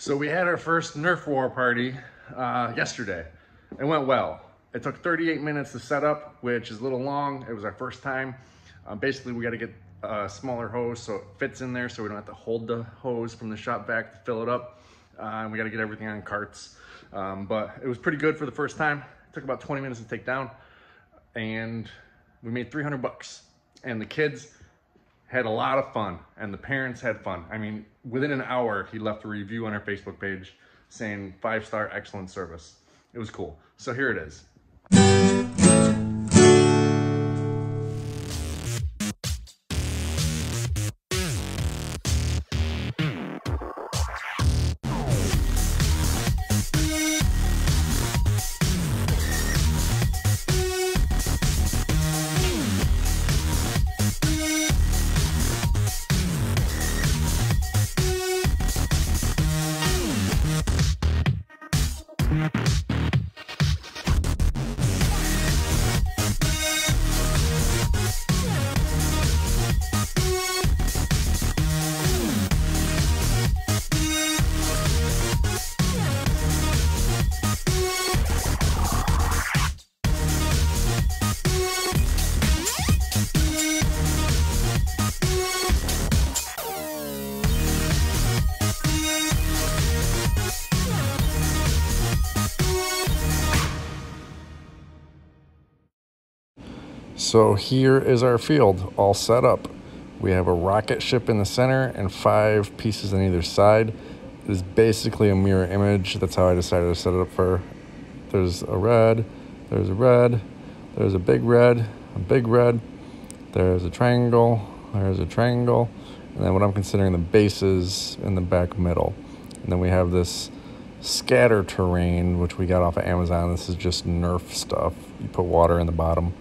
So we had our first Nerf War party uh, yesterday. It went well. It took 38 minutes to set up, which is a little long. It was our first time. Um, basically, we got to get a smaller hose so it fits in there so we don't have to hold the hose from the shop vac to fill it up. Uh, and we got to get everything on carts. Um, but it was pretty good for the first time. It took about 20 minutes to take down. And we made 300 bucks. And the kids had a lot of fun and the parents had fun. I mean, within an hour, he left a review on our Facebook page saying five star excellent service. It was cool. So here it is. So here is our field all set up. We have a rocket ship in the center and five pieces on either side. It is basically a mirror image. That's how I decided to set it up for. There's a red, there's a red, there's a big red, a big red, there's a triangle, there's a triangle, and then what I'm considering the bases in the back middle. And then we have this scatter terrain, which we got off of Amazon. This is just Nerf stuff. You put water in the bottom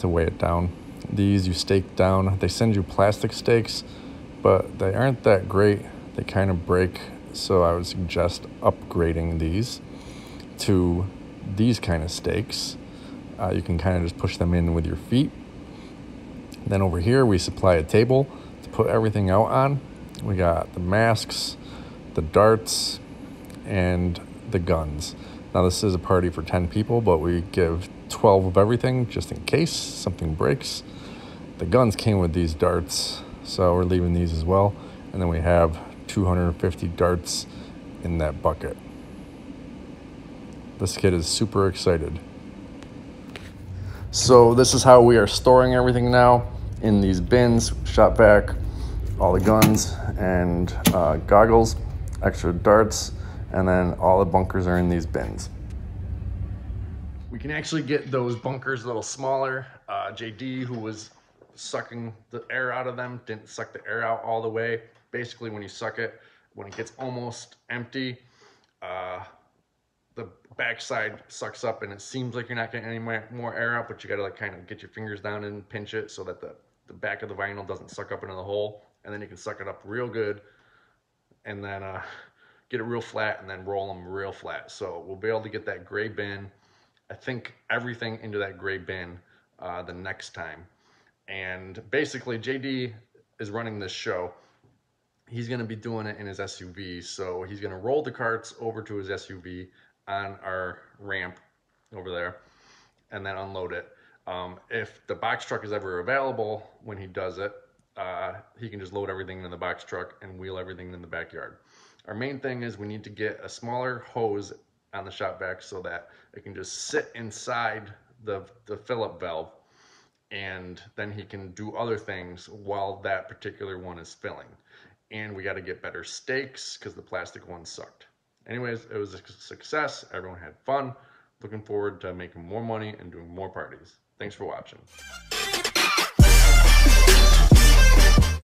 to weigh it down. These you stake down. They send you plastic stakes, but they aren't that great. They kind of break, so I would suggest upgrading these to these kind of stakes. Uh, you can kind of just push them in with your feet. Then over here, we supply a table to put everything out on. We got the masks, the darts, and the guns. Now, this is a party for 10 people, but we give 12 of everything just in case something breaks. The guns came with these darts, so we're leaving these as well. And then we have 250 darts in that bucket. This kid is super excited. So this is how we are storing everything now in these bins, shop vac, all the guns and uh, goggles, extra darts, and then all the bunkers are in these bins. We can actually get those bunkers a little smaller. Uh, JD, who was sucking the air out of them, didn't suck the air out all the way. Basically, when you suck it, when it gets almost empty, uh, the backside sucks up and it seems like you're not getting any more air out, but you gotta like kind of get your fingers down and pinch it so that the, the back of the vinyl doesn't suck up into the hole. And then you can suck it up real good and then uh, get it real flat and then roll them real flat. So we'll be able to get that gray bin I think everything into that gray bin uh, the next time. And basically, JD is running this show. He's going to be doing it in his SUV. So he's going to roll the carts over to his SUV on our ramp over there and then unload it. Um, if the box truck is ever available when he does it, uh, he can just load everything in the box truck and wheel everything in the backyard. Our main thing is we need to get a smaller hose on the shop vac so that it can just sit inside the, the Phillip valve and then he can do other things while that particular one is filling. And we got to get better stakes because the plastic one sucked. Anyways, it was a success. Everyone had fun. Looking forward to making more money and doing more parties. Thanks for watching.